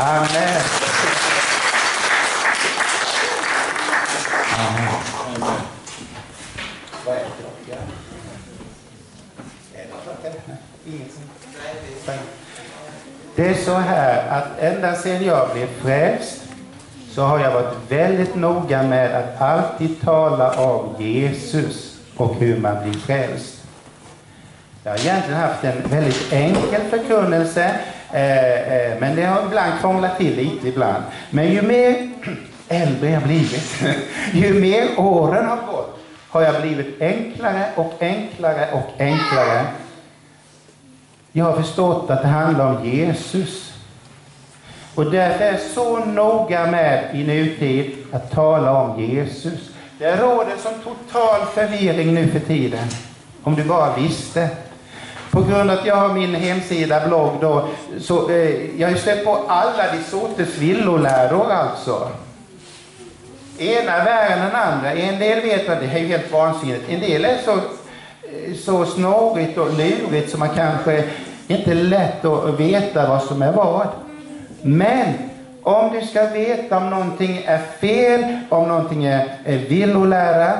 Amen. Amen. Vad är det? Är det? Ingen som... Det är så här att ända sedan jag blev frälst så har jag varit väldigt noga med att alltid tala om Jesus och hur man blir frälst. Jag har egentligen haft en väldigt enkel förkunnelse, Eh, eh, men det har ibland krånglat till lite ibland. Men ju mer äldre jag blivit, ju mer åren har gått, har jag blivit enklare och enklare och enklare. Jag har förstått att det handlar om Jesus. Och därför är jag så noga med i nutid att tala om Jesus. Det råder som total förvirring nu för tiden. Om du bara visste. På grund av att jag har min hemsida, blogg då, så eh, jag har stött på alla de sorters villoläror alltså. Ena värre än den andra. En del vet att det är helt vansinnigt. En del är så, eh, så snårigt och lurigt så man kanske inte är lätt att veta vad som är vad. Men om du ska veta om någonting är fel, om någonting är, är villolära,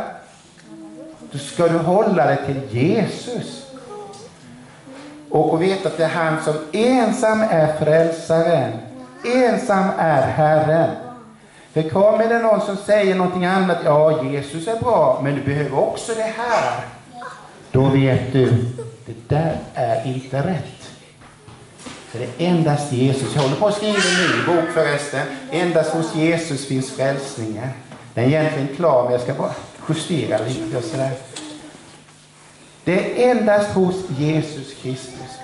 då ska du hålla dig till Jesus. Och, vet veta att det är han som ensam är frälsaren, ensam är Herren. För kommer det någon som säger någonting annat, ja Jesus är bra, men du behöver också det här. Då vet du, det där är inte rätt. För det är endast Jesus. Jag håller på att skriva en ny bok förresten. Endast hos Jesus finns frälsningen. Den är egentligen klar, men jag ska bara justera lite och sådär. Det är endast hos Jesus Kristus.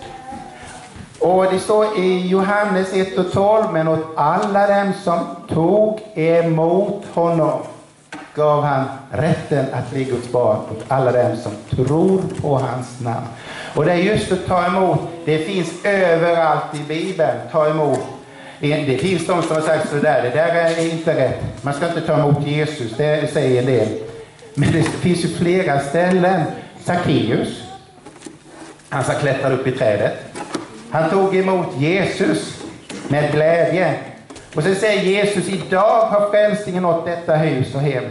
Och det står i Johannes 1 och 12, men åt alla dem som tog emot honom gav han rätten att bli Guds barn åt alla dem som tror på hans namn. Och det är just att ta emot, det finns överallt i Bibeln, ta emot. Det finns de som har sagt sådär, det där är inte rätt. Man ska inte ta emot Jesus, det säger en del. Men det finns ju flera ställen. Sackeus, han som klättrade upp i trädet. Han tog emot Jesus med glädje. Och så säger Jesus, idag har frälsningen nått detta hus och hem.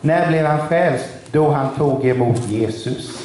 När blev han frälst? Då han tog emot Jesus.